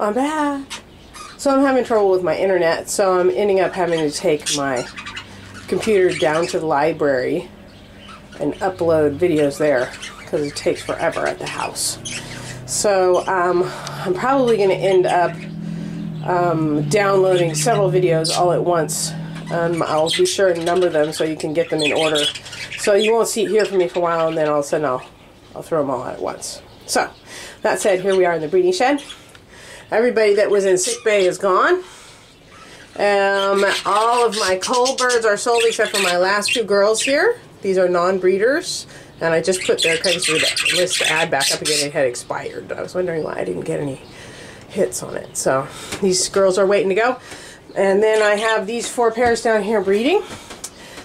I'm back. So I'm having trouble with my internet, so I'm ending up having to take my computer down to the library and upload videos there because it takes forever at the house. So um, I'm probably going to end up um, downloading several videos all at once. Um, I'll be sure to number them so you can get them in order. So you won't see hear from me for a while, and then all of a sudden I'll I'll throw them all out at once. So that said, here we are in the breeding shed. Everybody that was in sick bay is gone. Um, all of my coal birds are sold except for my last two girls here. These are non-breeders. And I just put their Craigslist list add back up again. It had expired. I was wondering why I didn't get any hits on it. So these girls are waiting to go. And then I have these four pairs down here breeding.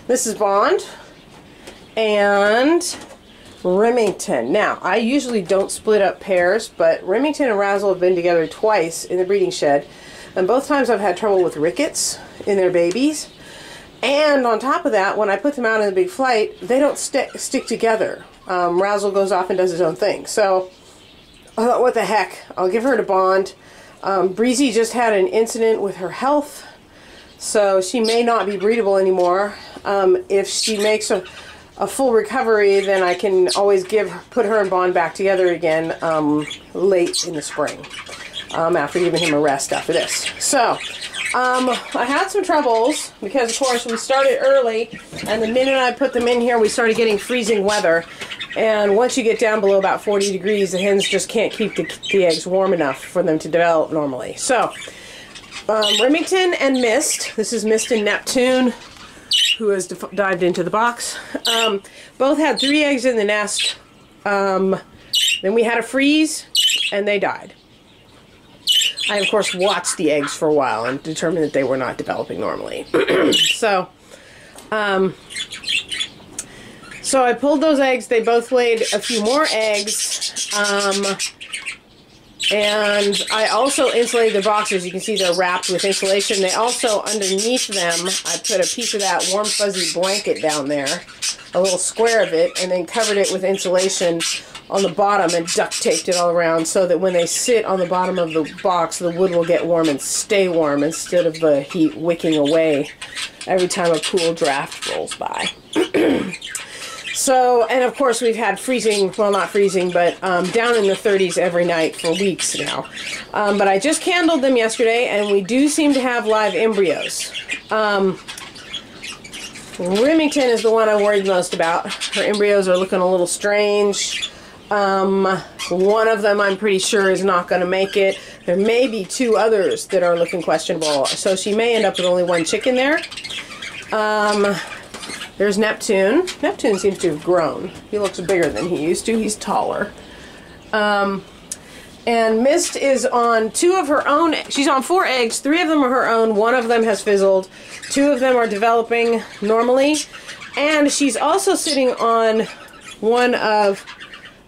This is Bond and Remington. Now, I usually don't split up pairs, but Remington and Razzle have been together twice in the breeding shed. And both times I've had trouble with rickets in their babies. And on top of that, when I put them out in the big flight, they don't st stick together. Um, Razzle goes off and does his own thing. So, I thought, what the heck? I'll give her to Bond. Um, Breezy just had an incident with her health, so she may not be breedable anymore. Um, if she makes a, a, full recovery, then I can always give put her and Bond back together again um, late in the spring um, after giving him a rest after this. So, um, I had some troubles because, of course, we started early, and the minute I put them in here, we started getting freezing weather. And once you get down below about 40 degrees, the hens just can't keep the, the eggs warm enough for them to develop normally. So, um, Remington and Mist, this is Mist and Neptune, who has dived into the box, um, both had three eggs in the nest. Um, then we had a freeze, and they died. I, of course, watched the eggs for a while and determined that they were not developing normally. so, um, so I pulled those eggs. They both laid a few more eggs. And I also insulated the boxes. You can see they're wrapped with insulation. They also, underneath them, I put a piece of that warm fuzzy blanket down there, a little square of it, and then covered it with insulation on the bottom and duct taped it all around so that when they sit on the bottom of the box, the wood will get warm and stay warm instead of the heat wicking away every time a cool draft rolls by. so, and of course we've had freezing, well not freezing, but um, down in the 30s every night for weeks now. Um, but I just candled them yesterday and we do seem to have live embryos. Um, Remington is the one I'm worried most about. Her embryos are looking a little strange. Um, one of them I'm pretty sure is not going to make it. There may be two others that are looking questionable, so she may end up with only one chicken there. There's Neptune. Neptune seems to have grown. He looks bigger than he used to. He's taller. Um, and Mist is on two of her own. She's on four eggs. Three of them are her own. One of them has fizzled. Two of them are developing normally. And she's also sitting on one of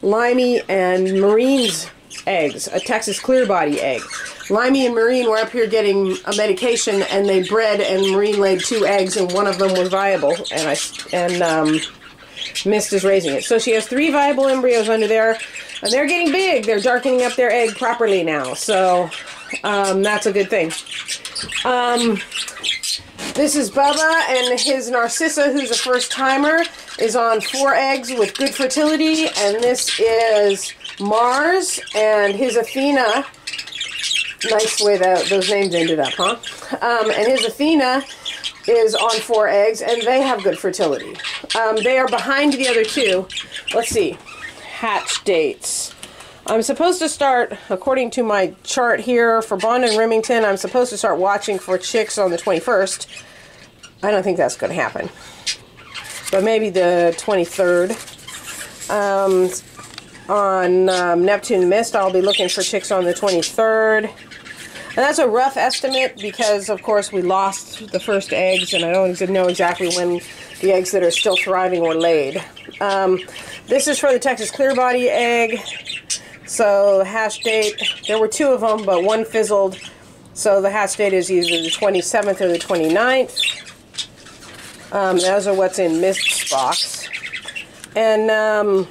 Limey and Marine's eggs, a Texas clear body egg. Limey and Marine were up here getting a medication, and they bred, and Marine laid two eggs, and one of them was viable, and I and um, Mist is raising it. So she has three viable embryos under there, and they're getting big. They're darkening up their egg properly now, so um, that's a good thing. Um, this is Bubba and his Narcissa, who's a first timer is on four eggs with good fertility, and this is Mars and his Athena. Nice way that those names ended up, huh? Um, and his Athena is on four eggs, and they have good fertility. Um, they are behind the other two. Let's see. Hatch dates. I'm supposed to start, according to my chart here for Bond and Remington, I'm supposed to start watching for chicks on the 21st. I don't think that's going to happen but maybe the 23rd. Um, on um, Neptune Mist, I'll be looking for chicks on the 23rd. And that's a rough estimate because, of course, we lost the first eggs, and I don't know exactly when the eggs that are still thriving were laid. Um, this is for the Texas Clear Body egg. So hatch date, there were two of them, but one fizzled. So the hatch date is either the 27th or the 29th. Um, those are what's in Mist's box. And um,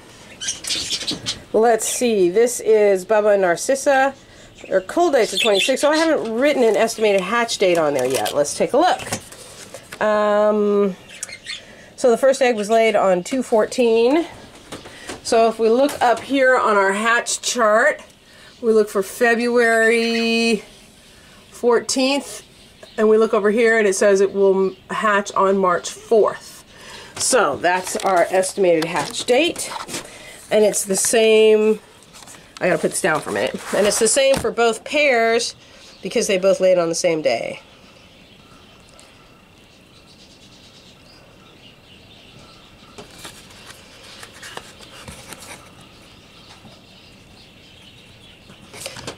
let's see, this is Bubba Narcissa. or cold date's the 26th, so I haven't written an estimated hatch date on there yet. Let's take a look. Um, so the first egg was laid on 214. So if we look up here on our hatch chart, we look for February 14th, and we look over here and it says it will hatch on March 4th. So that's our estimated hatch date. And it's the same, I gotta put this down for a minute. And it's the same for both pairs because they both laid on the same day.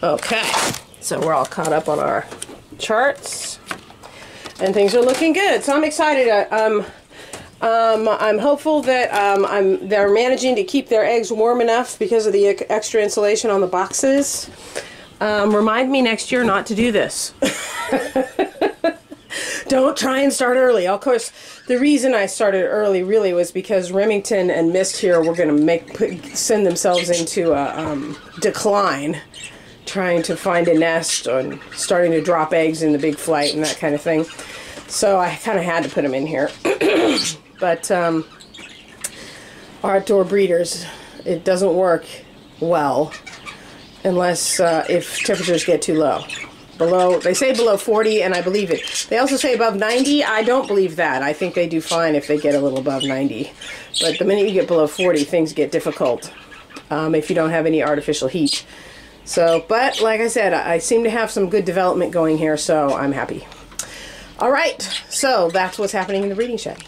Okay, so we're all caught up on our charts and things are looking good. So I'm excited. Um, um, I'm hopeful that um, I'm they're managing to keep their eggs warm enough because of the extra insulation on the boxes. Um, remind me next year not to do this. Don't try and start early. Of course, the reason I started early really was because Remington and Mist here were going to make put, send themselves into a um, decline trying to find a nest and starting to drop eggs in the big flight and that kind of thing. So I kind of had to put them in here. but um, outdoor breeders, it doesn't work well unless uh, if temperatures get too low. Below, they say below 40, and I believe it. They also say above 90. I don't believe that. I think they do fine if they get a little above 90. But the minute you get below 40, things get difficult um, if you don't have any artificial heat. So, but like I said, I seem to have some good development going here, so I'm happy. All right, so that's what's happening in the breeding shed.